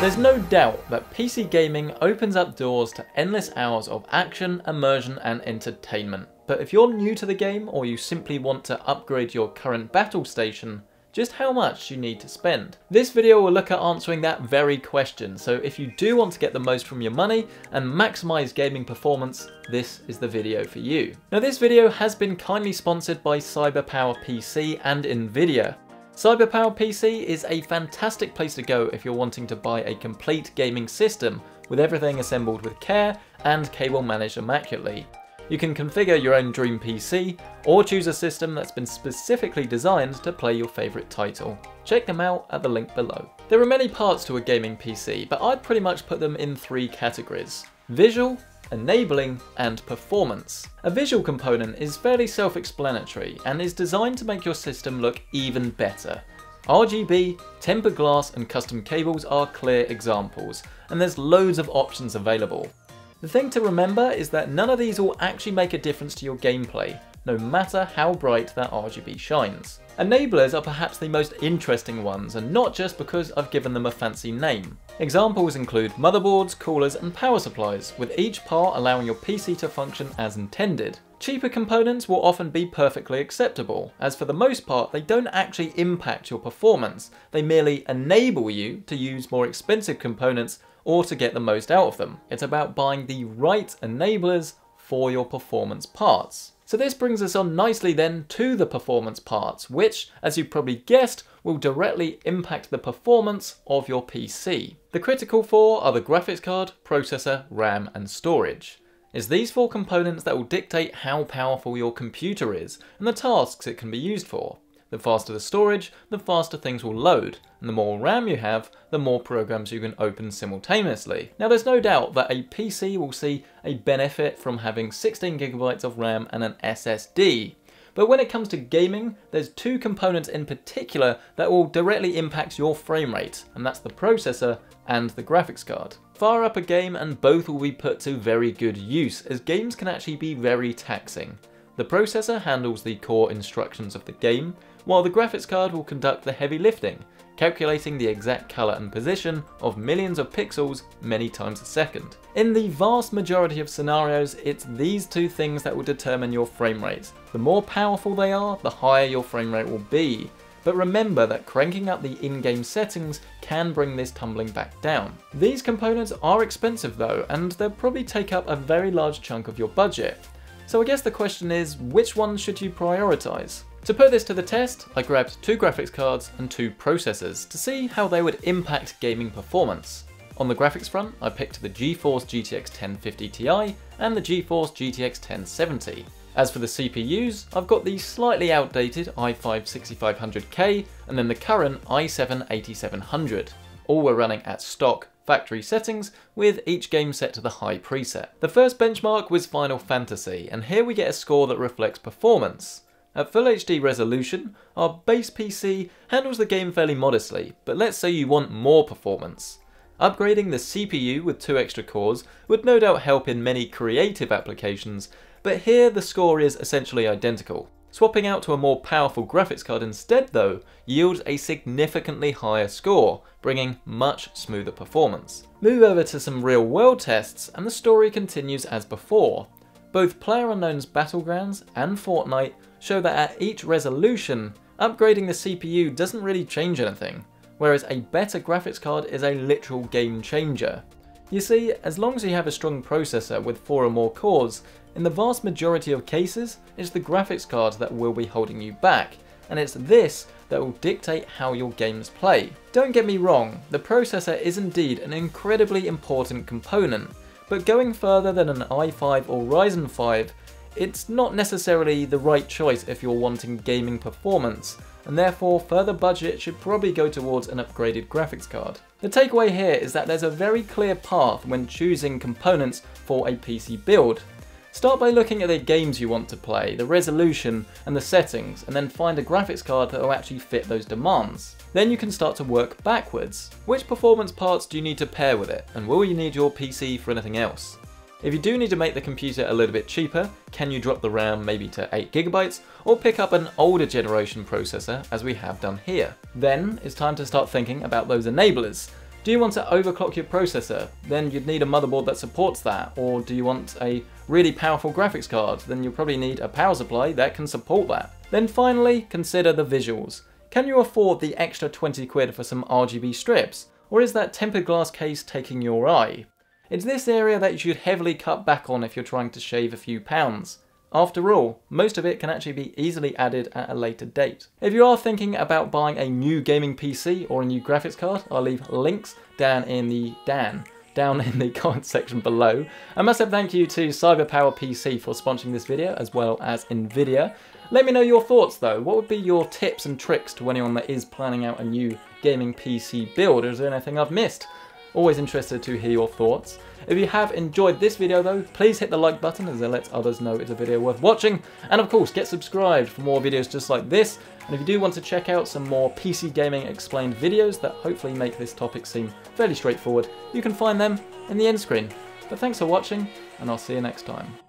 There's no doubt that PC gaming opens up doors to endless hours of action, immersion and entertainment. But if you're new to the game or you simply want to upgrade your current battle station, just how much do you need to spend. This video will look at answering that very question, so if you do want to get the most from your money and maximize gaming performance, this is the video for you. Now this video has been kindly sponsored by CyberPower PC and Nvidia. CyberPower PC is a fantastic place to go if you're wanting to buy a complete gaming system with everything assembled with care and cable managed immaculately. You can configure your own dream PC or choose a system that's been specifically designed to play your favourite title. Check them out at the link below. There are many parts to a gaming PC, but I'd pretty much put them in three categories. Visual, enabling, and performance. A visual component is fairly self-explanatory and is designed to make your system look even better. RGB, tempered glass and custom cables are clear examples, and there's loads of options available. The thing to remember is that none of these will actually make a difference to your gameplay, no matter how bright that RGB shines. Enablers are perhaps the most interesting ones, and not just because I've given them a fancy name. Examples include motherboards, coolers and power supplies, with each part allowing your PC to function as intended. Cheaper components will often be perfectly acceptable, as for the most part they don't actually impact your performance, they merely enable you to use more expensive components or to get the most out of them. It's about buying the right enablers for your performance parts. So this brings us on nicely then to the performance parts, which, as you probably guessed, will directly impact the performance of your PC. The critical four are the graphics card, processor, RAM and storage. It's these four components that will dictate how powerful your computer is and the tasks it can be used for. The faster the storage, the faster things will load, and the more RAM you have, the more programs you can open simultaneously. Now there's no doubt that a PC will see a benefit from having 16GB of RAM and an SSD, but when it comes to gaming, there's two components in particular that will directly impact your frame rate, and that's the processor and the graphics card. Fire up a game and both will be put to very good use, as games can actually be very taxing. The processor handles the core instructions of the game, while the graphics card will conduct the heavy lifting, calculating the exact colour and position of millions of pixels many times a second. In the vast majority of scenarios, it's these two things that will determine your frame rate. The more powerful they are, the higher your frame rate will be. But remember that cranking up the in-game settings can bring this tumbling back down. These components are expensive though, and they'll probably take up a very large chunk of your budget. So I guess the question is, which one should you prioritise? To put this to the test, I grabbed two graphics cards and two processors to see how they would impact gaming performance. On the graphics front, I picked the GeForce GTX 1050 Ti and the GeForce GTX 1070. As for the CPUs, I've got the slightly outdated i5 6500K and then the current i7 8700. All were running at stock factory settings, with each game set to the high preset. The first benchmark was Final Fantasy, and here we get a score that reflects performance. At Full HD resolution, our base PC handles the game fairly modestly, but let's say you want more performance. Upgrading the CPU with two extra cores would no doubt help in many creative applications, but here the score is essentially identical. Swapping out to a more powerful graphics card instead though yields a significantly higher score, bringing much smoother performance. Move over to some real world tests and the story continues as before. Both PlayerUnknown's Battlegrounds and Fortnite show that at each resolution, upgrading the CPU doesn't really change anything, whereas a better graphics card is a literal game changer. You see, as long as you have a strong processor with 4 or more cores, in the vast majority of cases, it's the graphics card that will be holding you back, and it's this that will dictate how your games play. Don't get me wrong, the processor is indeed an incredibly important component, but going further than an i5 or Ryzen 5, it's not necessarily the right choice if you're wanting gaming performance, and therefore further budget should probably go towards an upgraded graphics card. The takeaway here is that there's a very clear path when choosing components for a PC build. Start by looking at the games you want to play, the resolution and the settings, and then find a graphics card that will actually fit those demands. Then you can start to work backwards. Which performance parts do you need to pair with it, and will you need your PC for anything else? If you do need to make the computer a little bit cheaper, can you drop the RAM maybe to 8GB, or pick up an older generation processor as we have done here? Then it's time to start thinking about those enablers. Do you want to overclock your processor? Then you'd need a motherboard that supports that. Or do you want a really powerful graphics card? Then you'll probably need a power supply that can support that. Then finally, consider the visuals. Can you afford the extra 20 quid for some RGB strips? Or is that tempered glass case taking your eye? It's this area that you should heavily cut back on if you're trying to shave a few pounds. After all, most of it can actually be easily added at a later date. If you are thinking about buying a new gaming PC or a new graphics card, I'll leave links down in the Dan down in the comment section below. A massive thank you to CyberPower PC for sponsoring this video, as well as Nvidia. Let me know your thoughts though. What would be your tips and tricks to anyone that is planning out a new gaming PC build? Is there anything I've missed? Always interested to hear your thoughts. If you have enjoyed this video though, please hit the like button as it lets others know it's a video worth watching. And of course, get subscribed for more videos just like this. And if you do want to check out some more PC gaming explained videos that hopefully make this topic seem fairly straightforward, you can find them in the end screen. But thanks for watching, and I'll see you next time.